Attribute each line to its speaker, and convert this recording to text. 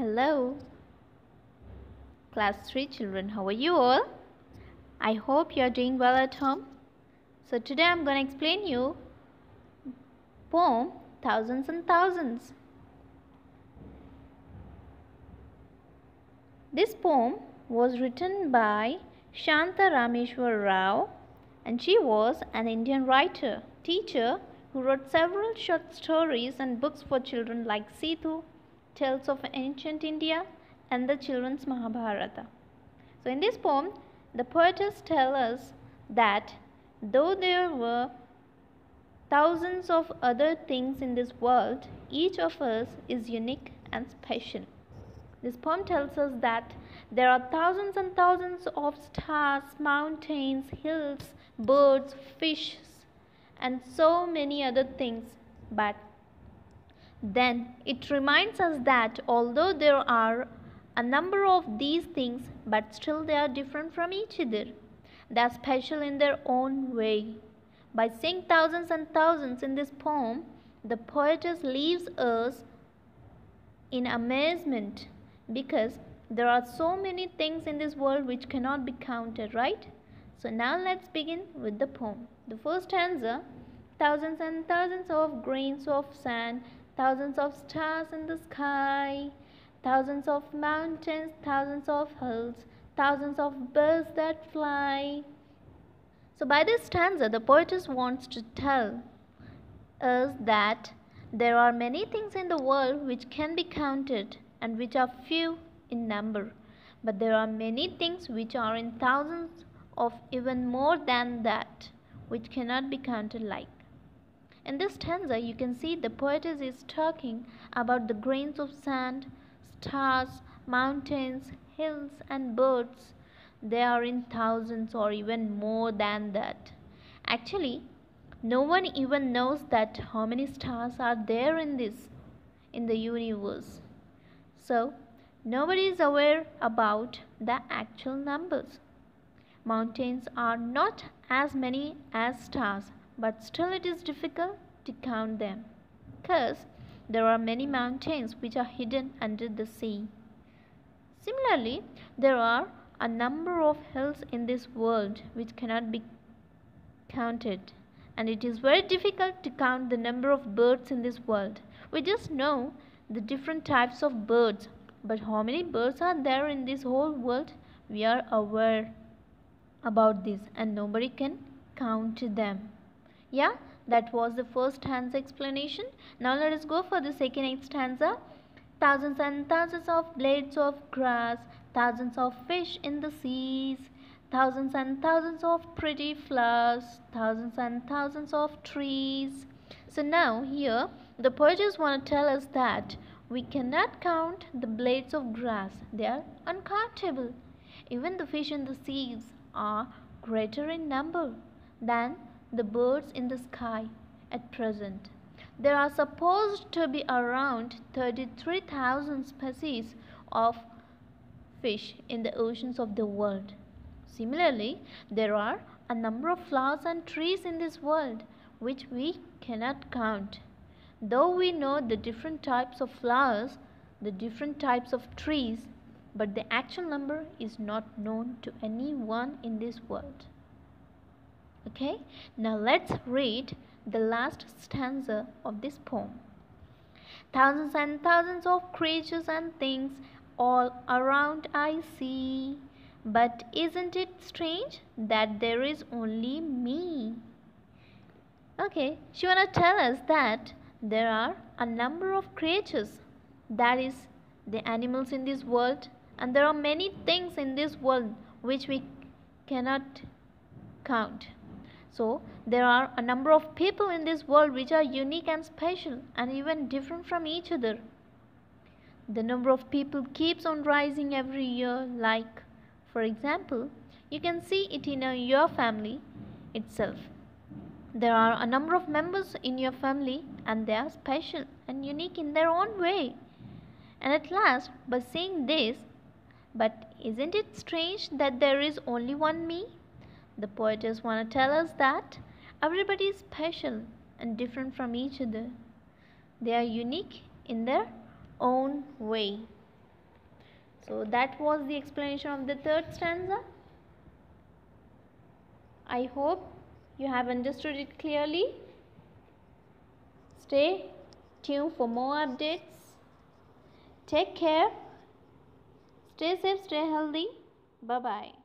Speaker 1: Hello, class 3 children. How are you all? I hope you are doing well at home. So today I'm going to explain you poem Thousands and Thousands. This poem was written by Shanta Rameshwar Rao and she was an Indian writer, teacher who wrote several short stories and books for children like Sithu, Tales of Ancient India, and the Children's Mahabharata. So, in this poem, the poetess tells us that though there were thousands of other things in this world, each of us is unique and special. This poem tells us that there are thousands and thousands of stars, mountains, hills, birds, fish, and so many other things. But then it reminds us that although there are a number of these things, but still they are different from each other. They are special in their own way. By saying thousands and thousands in this poem, the poetess leaves us in amazement because there are so many things in this world which cannot be counted, right? So now let's begin with the poem. The first stanza thousands and thousands of grains of sand, thousands of stars in the sky, thousands of mountains, thousands of hills, thousands of birds that fly. So, by this stanza, the poetess wants to tell us that there are many things in the world which can be counted and which are few in number, but there are many things which are in thousands of even more than that, which cannot be counted like. In this stanza, you can see the poetess is talking about the grains of sand, stars, mountains, hills, and birds. They are in thousands or even more than that. Actually, no one even knows that how many stars are there in this in the universe. So, nobody is aware about the actual numbers. Mountains are not as many as stars, but still it is difficult to count them because there are many mountains which are hidden under the sea. Similarly, there are a number of hills in this world which cannot be counted and it is very difficult to count the number of birds in this world. We just know the different types of birds but how many birds are there in this whole world? We are aware about this and nobody can count them. Yeah, that was the first stanza explanation. Now let us go for the second stanza. Thousands and thousands of blades of grass, thousands of fish in the seas, thousands and thousands of pretty flowers, thousands and thousands of trees. So now here the poets want to tell us that we cannot count the blades of grass. They are uncountable. Even the fish in the seas are greater in number than the birds in the sky at present. There are supposed to be around 33,000 species of fish in the oceans of the world. Similarly, there are a number of flowers and trees in this world which we cannot count. Though we know the different types of flowers, the different types of trees, but the actual number is not known to anyone in this world. Okay, now let's read the last stanza of this poem. Thousands and thousands of creatures and things all around I see. But isn't it strange that there is only me? Okay, she wanna tell us that there are a number of creatures, that is, the animals in this world, and there are many things in this world which we cannot count. So, there are a number of people in this world which are unique and special and even different from each other. The number of people keeps on rising every year like for example, you can see it in your family itself. There are a number of members in your family and they are special and unique in their own way. And at last, by saying this, but isn't it strange that there is only one me? The poetess want to tell us that everybody is special and different from each other. They are unique in their own way. So that was the explanation of the third stanza. I hope you have understood it clearly. Stay tuned for more updates. Take care. Stay safe, stay healthy. Bye bye.